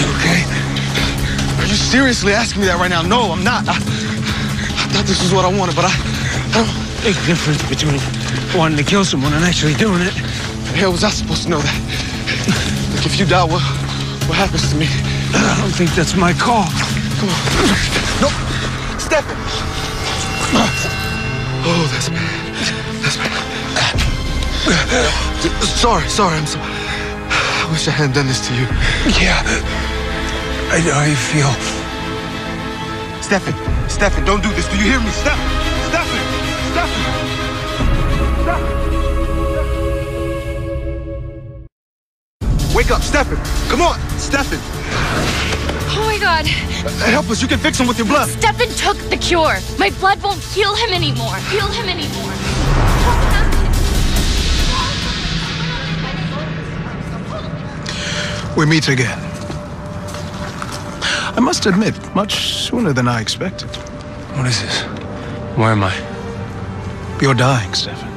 You okay? Are you seriously asking me that right now? No, I'm not. I, I thought this was what I wanted, but I, I don't. Big difference between wanting to kill someone and actually doing it. The hell was I supposed to know that? Look, if you die, what, what happens to me? I don't think that's my call. Come on. No, Stefan. Oh, that's bad. That's bad. Sorry, sorry, I'm sorry. I wish I hadn't done this to you. Yeah. I know how you feel. Stefan, Stefan, don't do this. Do you hear me? Stefan, Stefan, Stefan. Stefan. Wake up, Stefan. Come on, Stefan. Oh my god. Uh, help us. You can fix him with your blood. Stefan took the cure. My blood won't heal him anymore. Heal him anymore. We meet again. I must admit, much sooner than I expected. What is this? Where am I? You're dying, Stefan.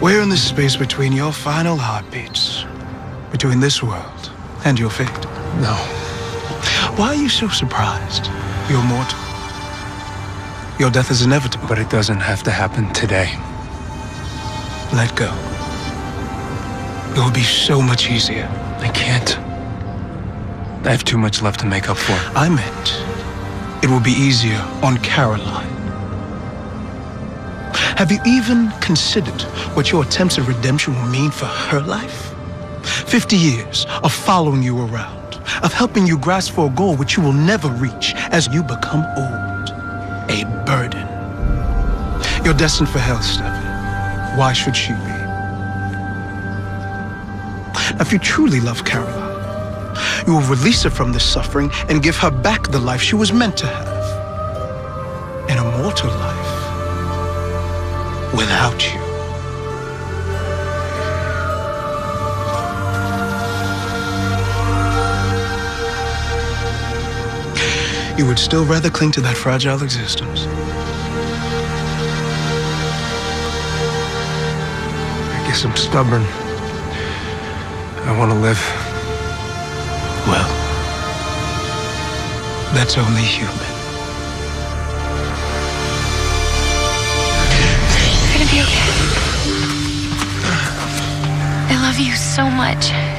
We're in the space between your final heartbeats, between this world and your fate. No. Why are you so surprised? You're mortal. Your death is inevitable. But it doesn't have to happen today. Let go. It will be so much easier. I can't. I have too much left to make up for. I meant it will be easier on Caroline. Have you even considered what your attempts at redemption will mean for her life? 50 years of following you around, of helping you grasp for a goal which you will never reach as you become old. A burden. You're destined for hell, Stefan. Why should she be? If you truly love Caroline, you will release her from this suffering and give her back the life she was meant to have. An immortal life. Without you. You would still rather cling to that fragile existence. I guess I'm stubborn. I want to live. Well, that's only human. You're gonna be okay. I love you so much.